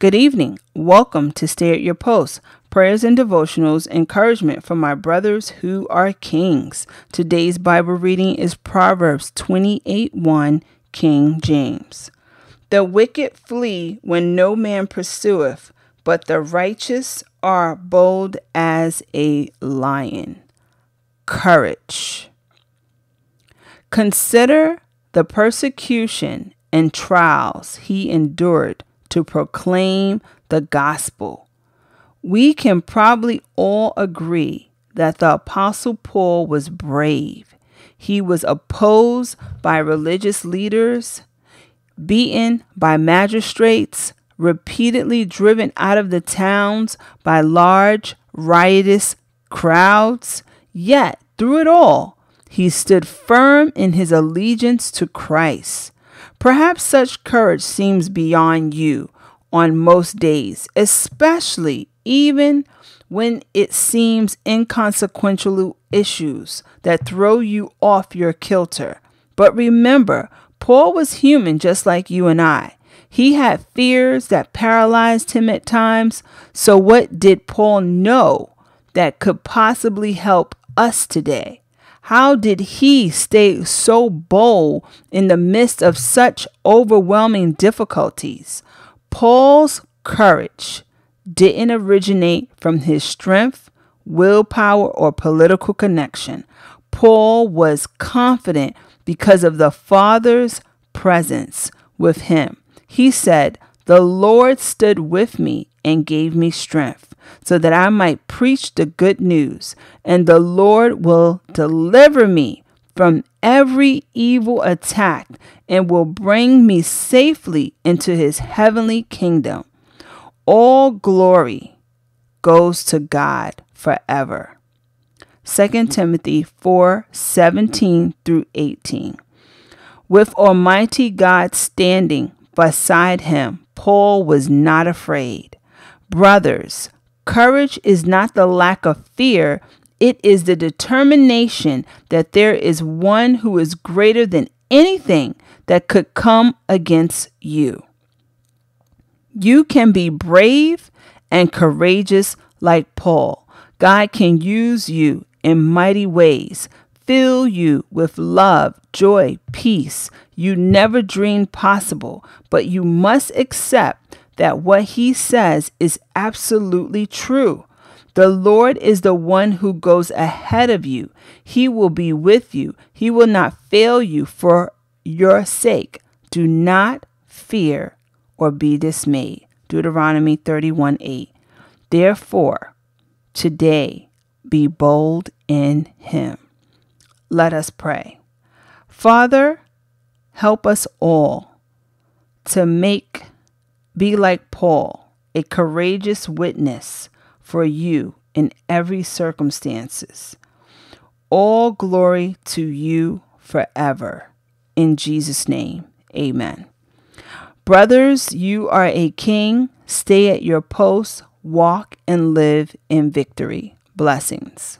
Good evening. Welcome to Stay at Your Post. Prayers and devotionals, encouragement for my brothers who are kings. Today's Bible reading is Proverbs 28 1, King James. The wicked flee when no man pursueth, but the righteous are bold as a lion. Courage. Consider the persecution and trials he endured to proclaim the gospel. We can probably all agree that the Apostle Paul was brave. He was opposed by religious leaders, beaten by magistrates, repeatedly driven out of the towns by large, riotous crowds. Yet, through it all, he stood firm in his allegiance to Christ. Perhaps such courage seems beyond you on most days, especially even when it seems inconsequential issues that throw you off your kilter. But remember, Paul was human just like you and I. He had fears that paralyzed him at times. So, what did Paul know that could possibly help us today? How did he stay so bold in the midst of such overwhelming difficulties? Paul's courage didn't originate from his strength, willpower, or political connection. Paul was confident because of the Father's presence with him. He said, The Lord stood with me and gave me strength so that I might preach the good news, and the Lord will deliver me from every evil attack and will bring me safely into his heavenly kingdom. All glory goes to God forever. 2 Timothy 4 17 through 18. With Almighty God standing beside him, Paul was not afraid. Brothers, Courage is not the lack of fear, it is the determination that there is one who is greater than anything that could come against you. You can be brave and courageous like Paul. God can use you in mighty ways, fill you with love, joy, peace you never dreamed possible, but you must accept that what he says is absolutely true. The Lord is the one who goes ahead of you. He will be with you. He will not fail you for your sake. Do not fear or be dismayed. Deuteronomy 31 8. Therefore, today be bold in him. Let us pray. Father, help us all to make be like Paul, a courageous witness for you in every circumstances. All glory to you forever. In Jesus' name, amen. Brothers, you are a king. Stay at your post, walk and live in victory. Blessings.